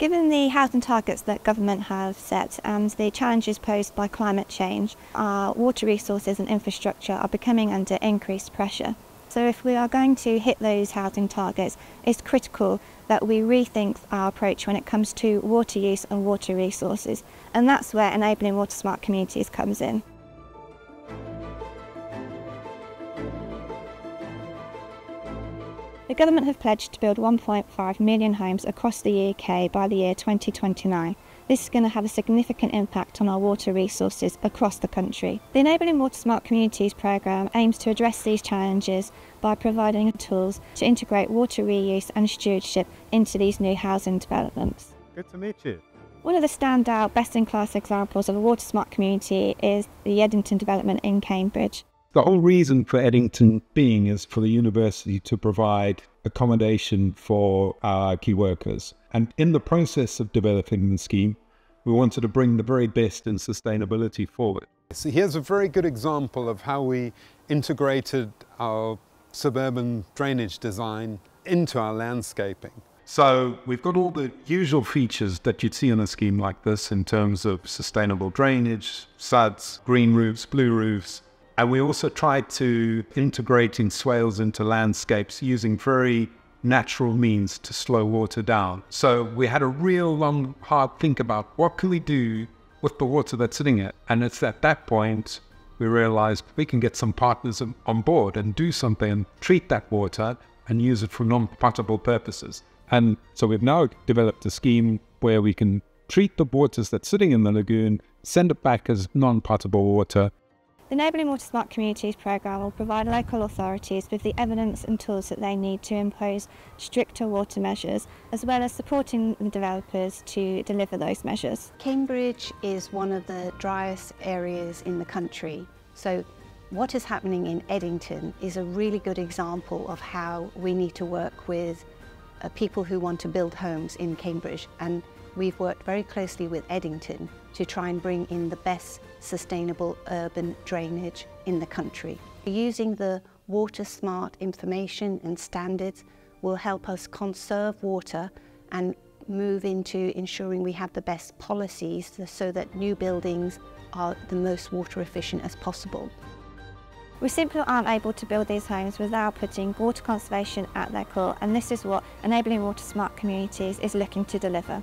Given the housing targets that government have set and the challenges posed by climate change, our water resources and infrastructure are becoming under increased pressure. So if we are going to hit those housing targets, it's critical that we rethink our approach when it comes to water use and water resources. And that's where enabling water smart communities comes in. The government have pledged to build 1.5 million homes across the UK by the year 2029. This is going to have a significant impact on our water resources across the country. The Enabling Water Smart Communities programme aims to address these challenges by providing tools to integrate water reuse and stewardship into these new housing developments. Good to meet you. One of the standout best-in-class examples of a water smart community is the Eddington development in Cambridge. The whole reason for Eddington being is for the university to provide accommodation for our key workers. And in the process of developing the scheme, we wanted to bring the very best in sustainability forward. So here's a very good example of how we integrated our suburban drainage design into our landscaping. So we've got all the usual features that you'd see on a scheme like this in terms of sustainable drainage, SUDs, green roofs, blue roofs, and we also tried to integrating swales into landscapes using very natural means to slow water down. So we had a real long, hard think about what can we do with the water that's sitting it. And it's at that point we realized we can get some partners on board and do something and treat that water and use it for non-potable purposes. And so we've now developed a scheme where we can treat the waters that's sitting in the lagoon, send it back as non-potable water, the Enabling Water Smart Communities programme will provide local authorities with the evidence and tools that they need to impose stricter water measures, as well as supporting the developers to deliver those measures. Cambridge is one of the driest areas in the country, so what is happening in Eddington is a really good example of how we need to work with uh, people who want to build homes in Cambridge and we've worked very closely with Eddington to try and bring in the best sustainable urban drainage in the country. Using the water smart information and standards will help us conserve water and move into ensuring we have the best policies so that new buildings are the most water efficient as possible. We simply aren't able to build these homes without putting water conservation at their core and this is what Enabling Water Smart Communities is looking to deliver.